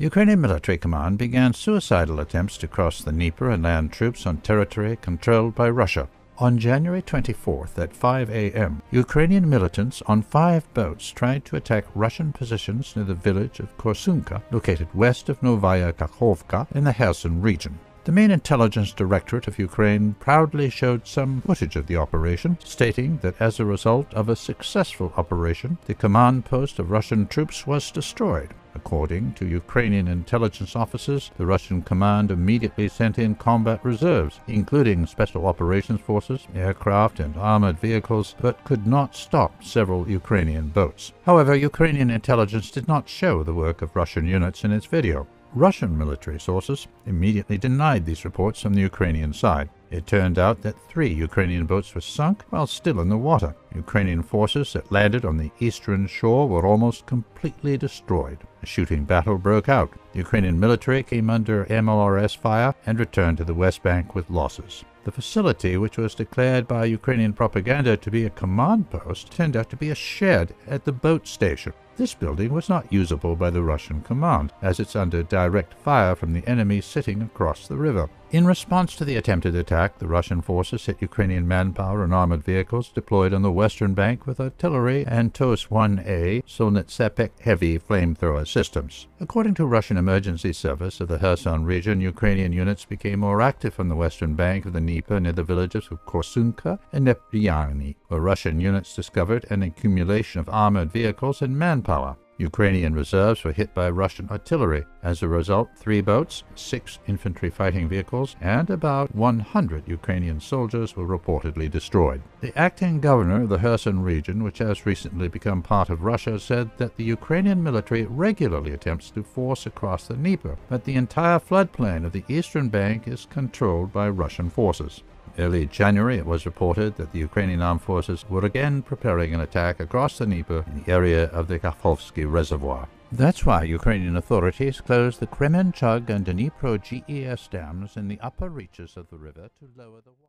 The Ukrainian Military Command began suicidal attempts to cross the Dnieper and land troops on territory controlled by Russia. On January 24th at 5 a.m., Ukrainian militants on five boats tried to attack Russian positions near the village of Korsunka, located west of Novaya Kakhovka in the Kherson region. The main intelligence directorate of Ukraine proudly showed some footage of the operation, stating that as a result of a successful operation, the command post of Russian troops was destroyed. According to Ukrainian intelligence officers, the Russian command immediately sent in combat reserves, including special operations forces, aircraft, and armored vehicles, but could not stop several Ukrainian boats. However, Ukrainian intelligence did not show the work of Russian units in its video. Russian military sources immediately denied these reports from the Ukrainian side. It turned out that three Ukrainian boats were sunk while still in the water. Ukrainian forces that landed on the eastern shore were almost completely destroyed. A shooting battle broke out. The Ukrainian military came under MLRS fire and returned to the West Bank with losses. The facility, which was declared by Ukrainian propaganda to be a command post, turned out to be a shed at the boat station. This building was not usable by the Russian command, as it's under direct fire from the enemy sitting across the river. In response to the attempted attack, the Russian forces hit Ukrainian manpower and armored vehicles deployed on the western bank with artillery and TOS-1A Solnitsepek heavy flamethrower systems. According to Russian emergency service of the Kherson region, Ukrainian units became more active on the western bank of the Dnieper near the villages of Korsunka and Nepryani, where Russian units discovered an accumulation of armored vehicles and manpower. Ukrainian reserves were hit by Russian artillery. As a result, three boats, six infantry fighting vehicles, and about 100 Ukrainian soldiers were reportedly destroyed. The acting governor of the Kherson region, which has recently become part of Russia, said that the Ukrainian military regularly attempts to force across the Dnieper, but the entire floodplain of the eastern bank is controlled by Russian forces. Early January, it was reported that the Ukrainian armed forces were again preparing an attack across the Dnieper in the area of the Kakhovsky Reservoir. That's why Ukrainian authorities closed the Kremenchug and Dnipro GES dams in the upper reaches of the river to lower the water.